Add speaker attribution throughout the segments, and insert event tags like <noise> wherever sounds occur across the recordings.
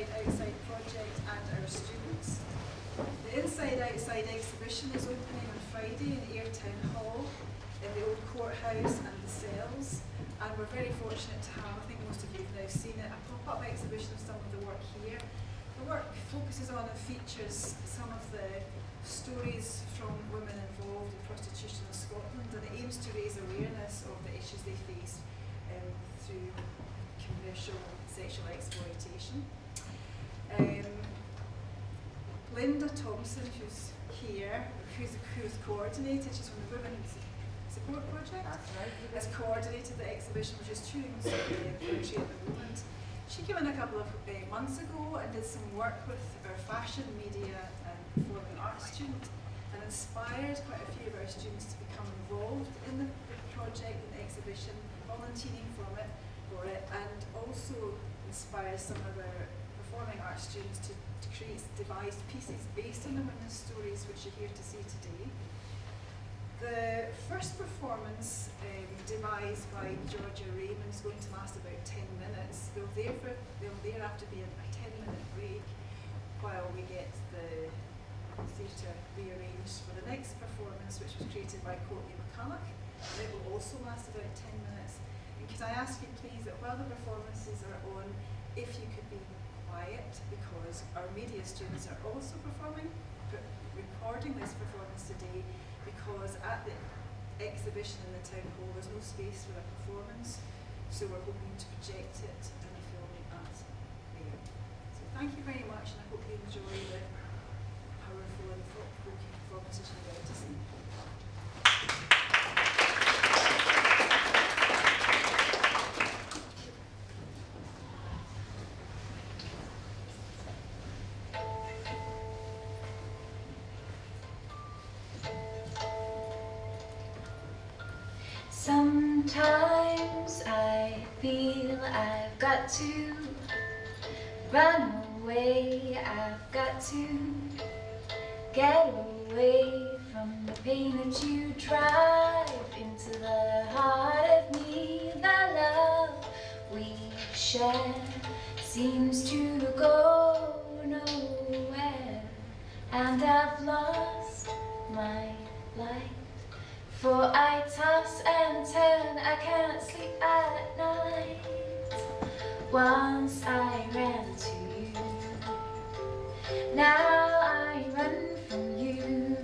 Speaker 1: Inside Outside project and our students. The Inside Outside exhibition is opening on Friday in Ayr Town Hall, in the old courthouse and the cells. And we're very fortunate to have, I think most of you have now seen it, a pop-up exhibition of some of the work here. The work focuses on and features some of the stories from women involved in prostitution in Scotland and it aims to raise awareness of the issues they face um, through commercial sexual exploitation. Um, Linda Thompson, who's here, who's, who's coordinated, she's from the Women's Support Project, has coordinated the exhibition which is touring the country at the moment. She came in a couple of uh, months ago and did some work with our fashion, media and performing arts student and inspired quite a few of our students to become involved in the, project and the exhibition, volunteering from it, for it, and also inspires some of our performing arts students to, to create devised pieces based on the women's stories which you're here to see today. The first performance um, devised by Georgia Raymond is going to last about 10 minutes. They'll, therefore, they'll thereafter be a 10 minute break while we get the theatre rearranged for the next performance which was created by Courtney McCulloch. It will also last about 10 minutes. And could I ask you please that while the performances are on, if you could be quiet because our media students are also performing, recording this performance today because at the exhibition in the town hall there's no space for a performance, so we're hoping to project it and the filming at there. So thank you very much and I hope you enjoy the powerful and thought-provoking performances you're going to see.
Speaker 2: Sometimes I feel I've got to run away, I've got to get away from the pain that you drive into the heart of me. The love we share seems to go nowhere, and I've lost my light. For I toss and turn, I can't sleep at night. Once I ran to you, now I run from you.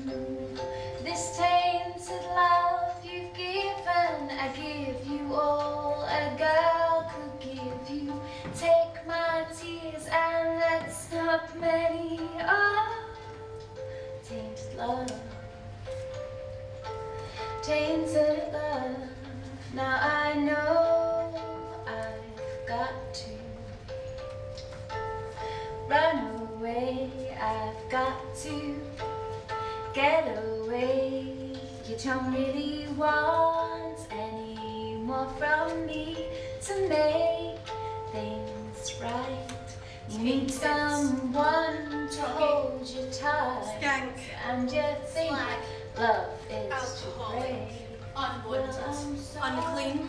Speaker 2: This tainted love you've given, I give you all a girl could give you. Take my tears and let's not many. Oh, tainted love tainted love. Now I know I've got to run away. I've got to get away. You don't really want any more from me to make things right. You need someone to hold you tight, and you think. Love
Speaker 3: Alcoholic. Unwanted. Unclean.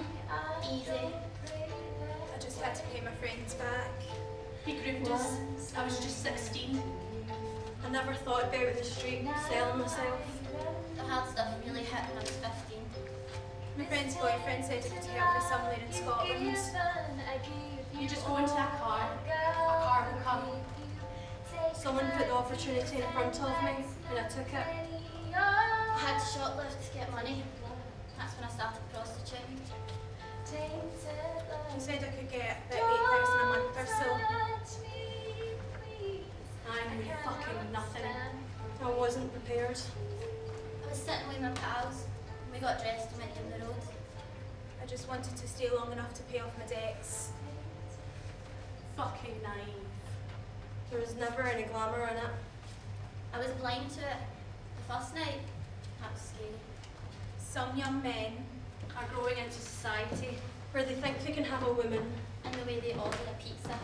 Speaker 2: Easy.
Speaker 3: I just had to pay my friends back. He groomed us. I was just 16. I never thought about the street selling myself.
Speaker 4: The hard stuff really hit when I was 15.
Speaker 3: My friend's boyfriend said he could help me somewhere in Scotland. You just go into a car, a car will come. Someone put the opportunity in front of me and I took it.
Speaker 4: I had to shoplift to get money. That's when I started prostituting.
Speaker 3: He said I could get about 8000 a month or so. I knew fucking nothing. I wasn't prepared.
Speaker 4: I was sitting with my pals. We got dressed and went down the road.
Speaker 3: I just wanted to stay long enough to pay off my debts. Fucking naive. There was never any glamour in it.
Speaker 4: I was blind to it. The first night, scary.
Speaker 3: Some young men are growing into society where they think they can have a woman.
Speaker 4: And the way they order a pizza.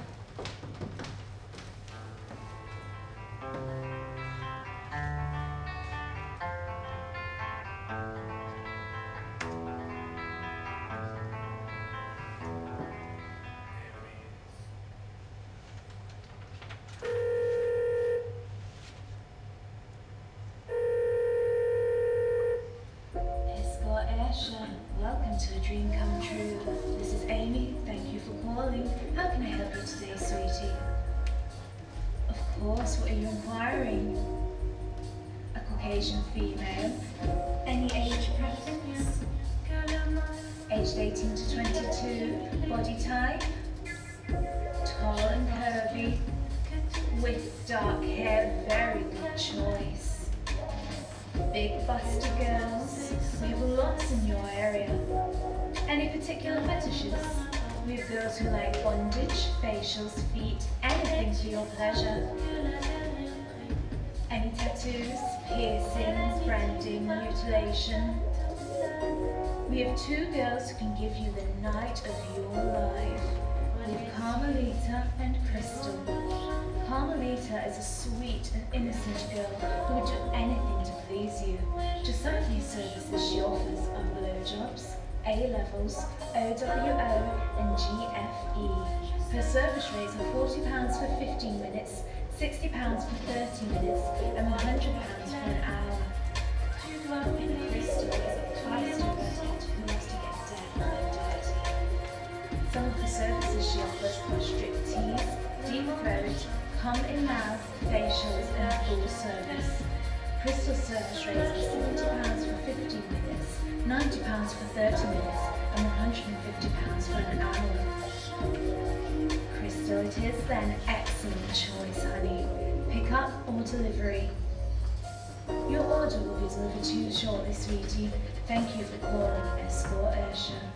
Speaker 2: Big busty girls? We have lots in your area. Any particular fetishes? We have girls who like bondage, facials, feet, anything to your pleasure. Any tattoos, piercings, branding, mutilation? We have two girls who can give you the night of your life. We have Carmelita and Crystal. Carmelita is a sweet and innocent girl who would do anything to please you. Just some of these services she offers are blowjobs, A levels, OWO, and GFE. Her service rates are £40 for 15 minutes, £60 for 30 minutes, and £100 for an hour. To. Some of the services she offers are strip tease, deep throat, come in mouth, facials, and full service. Crystal service rates are £70 for 15 minutes, £90 for 30 minutes, and £150 for an hour. Crystal, it is then excellent choice, honey. Pick up or delivery. Your order will be delivered to you shortly, sweetie. Thank you for calling Escort Ayrshire.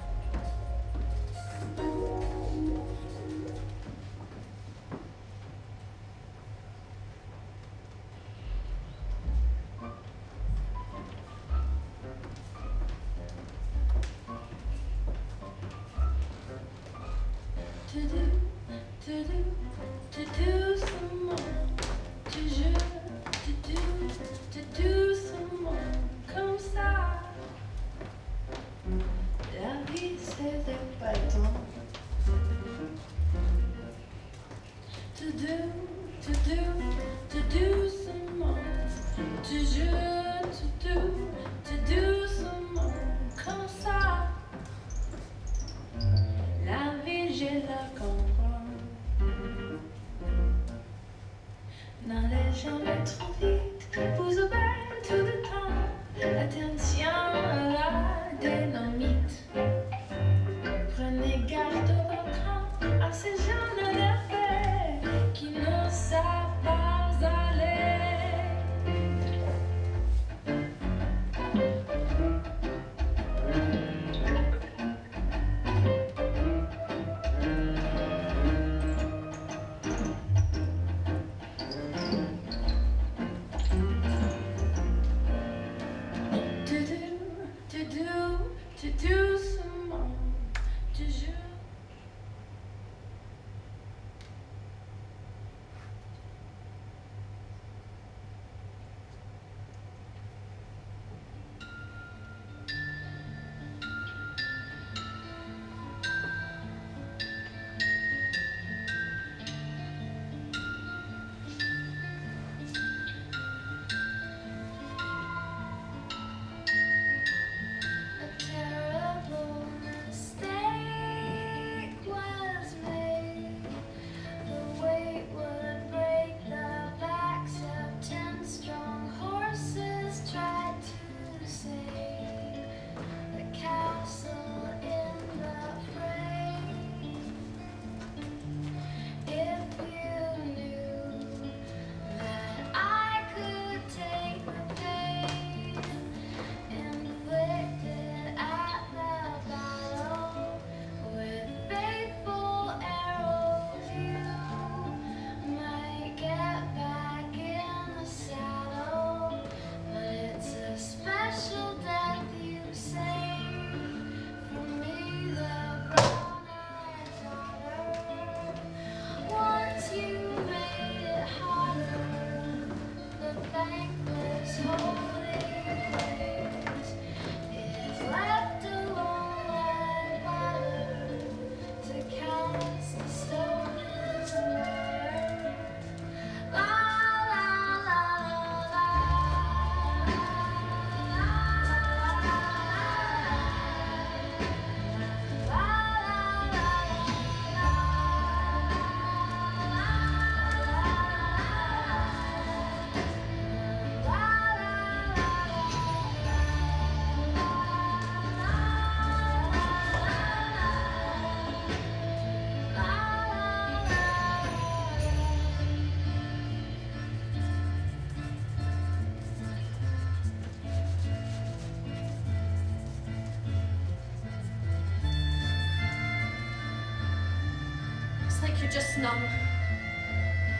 Speaker 5: Just numb.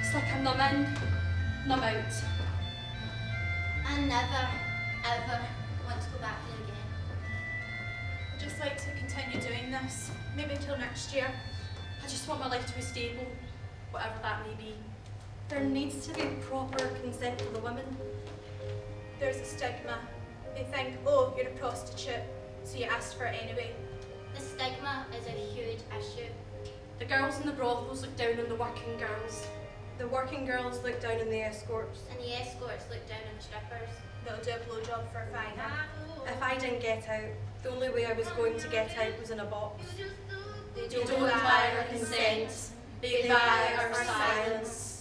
Speaker 5: It's like I'm numb in, numb out.
Speaker 4: I never, ever want to go back there again.
Speaker 5: I'd just like to continue doing this, maybe until next year. I just want my life to be stable, whatever that may be. There needs to be proper consent for the women. There's a stigma. They think, oh, you're a prostitute, so you asked for it anyway.
Speaker 4: The stigma is a huge issue.
Speaker 5: The girls in the brothels look down on the working girls. The working girls look down on the escorts.
Speaker 4: And the escorts look down on the strippers.
Speaker 5: That'll do a blowjob for a fiver. If I didn't get out, the only way I was going to get out was in a box.
Speaker 4: They
Speaker 5: They don't buy our consent. They buy our silence.
Speaker 6: That's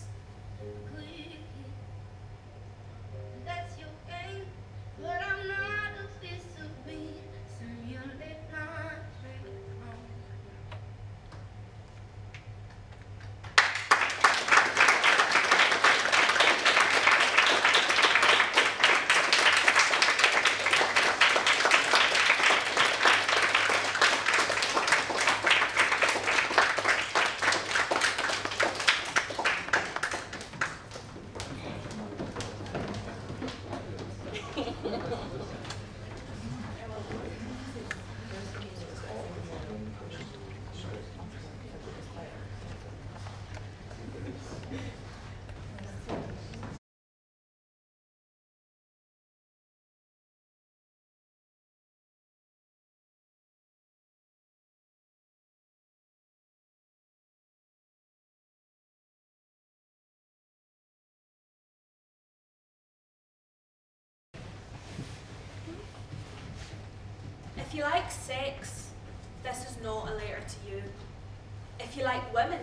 Speaker 6: you
Speaker 5: like sex, this is not a letter to you. If you like women,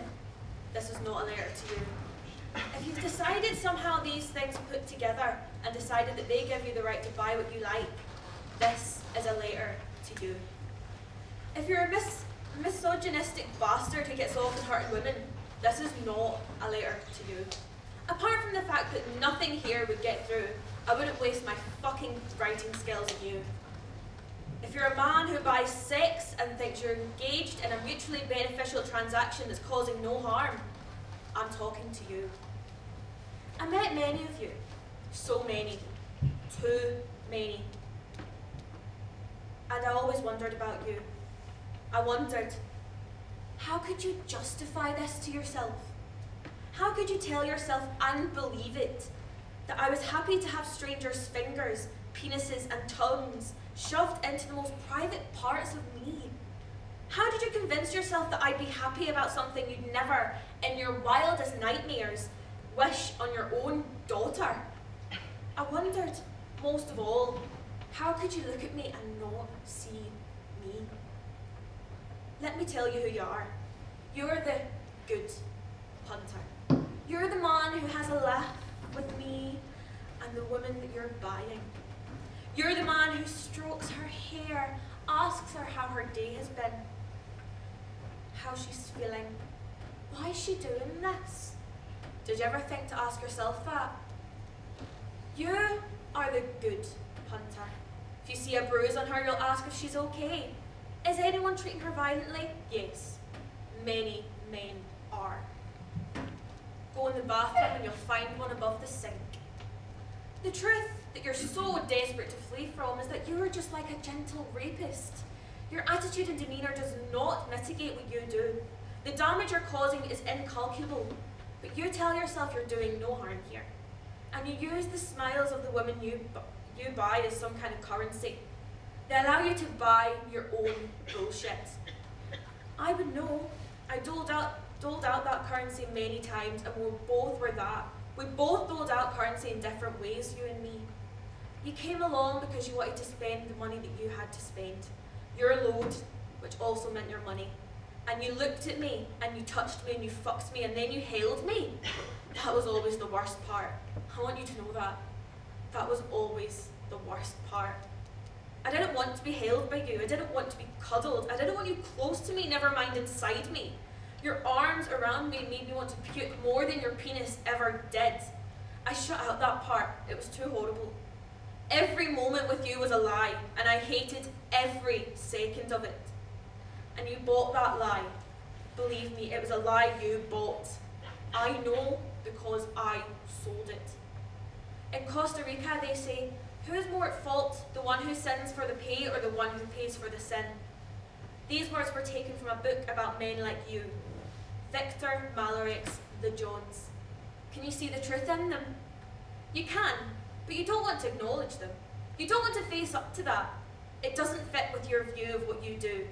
Speaker 5: this is not a letter to you. If you've decided somehow these things put together and decided that they give you the right to buy what you like, this is a letter to you. If you're a mis- misogynistic bastard who gets off on hurting women, this is not a letter to you. Apart from the fact that nothing here would get through, I wouldn't waste my fucking writing skills on you. If you're a man who buys sex and thinks you're engaged in a mutually beneficial transaction that's causing no harm, I'm talking to you. I met many of you. So many. Too many. And I always wondered about you. I wondered, how could you justify this to yourself? How could you tell yourself and believe it? That I was happy to have strangers' fingers, penises, and tongues shoved into the most private parts of me? How did you convince yourself that I'd be happy about something you'd never, in your wildest nightmares, wish on your own daughter? I wondered, most of all, how could you look at me and not see me? Let me tell you who you are. You're the good punter. You're the man who has a laugh with me and the woman that you're buying. You're the man who strokes her hair, asks her how her day has been, how she's feeling. Why is she doing this? Did you ever think to ask yourself that? You are the good punter. If you see a bruise on her, you'll ask if she's okay. Is anyone treating her violently? Yes. Many men are. Go in the bathroom and you'll find one above the sink. The truth that you're so desperate to flee from is that you are just like a gentle rapist. Your attitude and demeanour does not mitigate what you do. The damage you're causing is incalculable, but you tell yourself you're doing no harm here. And you use the smiles of the women you, you buy as some kind of currency. They allow you to buy your own bullshit. I would know. I doled out, doled out that currency many times, and we both were that. We both doled out currency in different ways, you and me. You came along because you wanted to spend the money that you had to spend. Your load, which also meant your money. And you looked at me, and you touched me, and you fucked me, and then you held me. That was always the worst part. I want you to know that. That was always the worst part. I didn't want to be held by you. I didn't want to be cuddled. I didn't want you close to me, never mind inside me. Your arms around me made me want to puke more than your penis ever did. I shut out that part. It was too horrible. Every moment with you was a lie, and I hated every second of it. And you bought that lie. Believe me, it was a lie you bought. I know because I sold it. In Costa Rica, they say, who is more at fault, the one who sins for the pay or the one who pays for the sin? These words were taken from a book about men like you, Victor Malarek, the Johns. Can you see the truth in them? You can, but you don't want to acknowledge them. You don't want to face up to that. It doesn't fit with your view of what you do.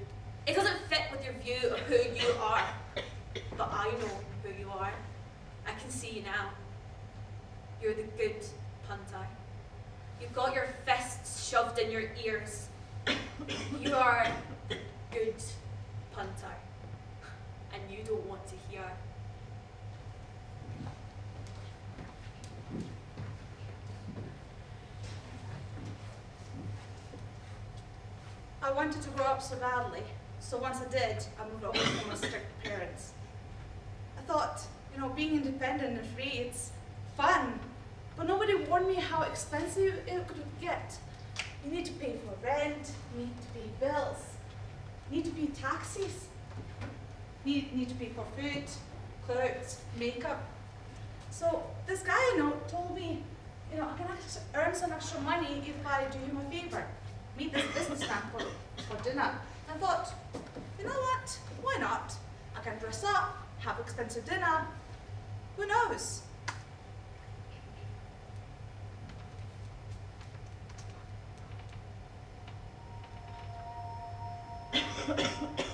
Speaker 5: It doesn't fit with your view of who you are. But I know who you are. I can see you now. You're the good punter. You've got your fists shoved in your ears. You are good punter. And you don't want to hear.
Speaker 2: I wanted to grow up so badly, so once I did, I moved away from my strict parents. I thought, you know, being independent and free, it's fun, but nobody warned me how expensive it could get. You need to pay for rent, you need to pay bills, you need to pay taxes, you need, need to pay for food, clothes, makeup. So this guy you know told me, you know, I can earn some extra money if I do him a favor meet this businessman for, for dinner. I thought, you know what? Why not? I can dress up, have expensive dinner. Who knows? <coughs> <coughs>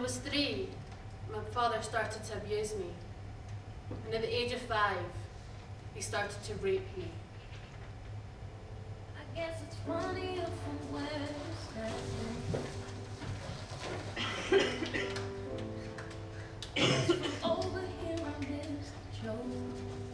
Speaker 7: I
Speaker 8: was three, my father started to abuse me. And at the age of five, he started to rape me.
Speaker 7: I guess it's funny <coughs> from West End. Over here I miss Joe. Clear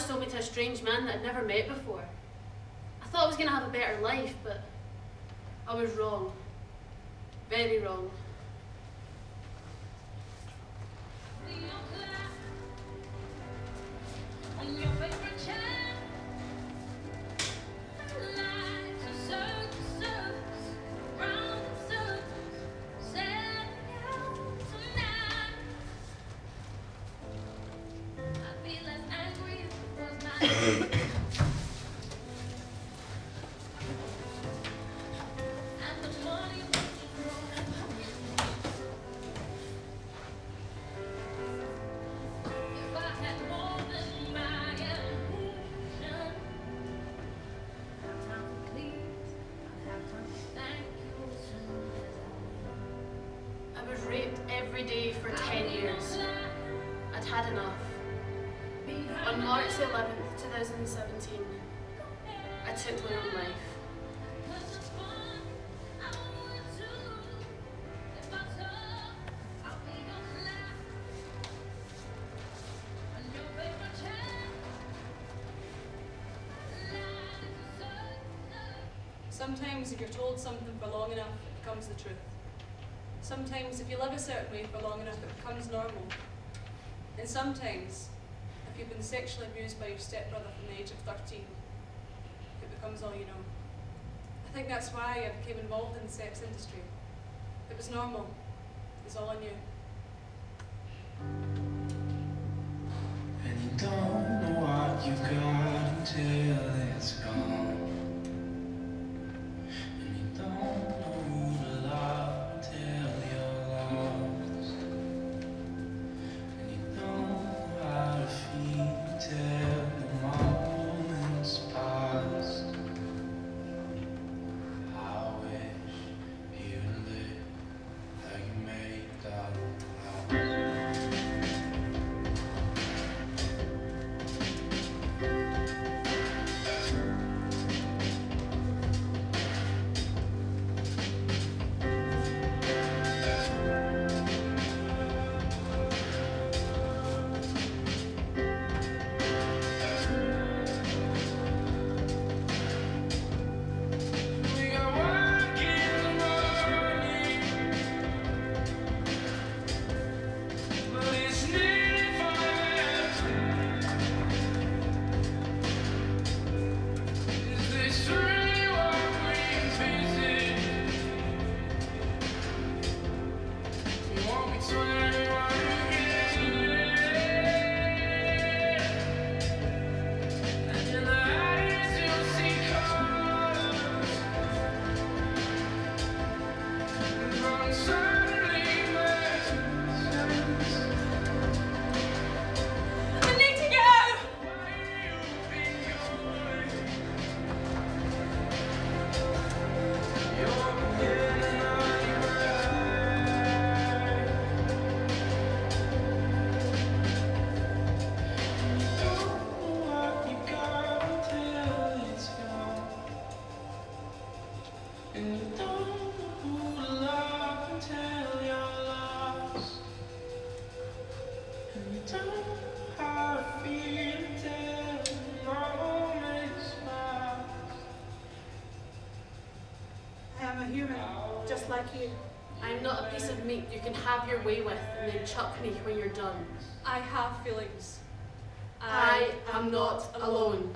Speaker 2: sold me to a strange man that I'd never met before. I thought I was going to have a better life, but I was wrong.
Speaker 9: Sometimes if you're told something for long enough, it becomes the truth. Sometimes if you live a certain way for long enough, it becomes normal. And sometimes, if you've been sexually abused by your stepbrother from the age of 13, it becomes all you know. I think that's why I became involved in the sex industry. It was normal. It's all I knew.
Speaker 10: And you don't know what you've got until
Speaker 11: you.
Speaker 2: I'm not a piece of meat you can have your way with and then chuck me when you're done.
Speaker 9: I have feelings.
Speaker 2: I am not alone.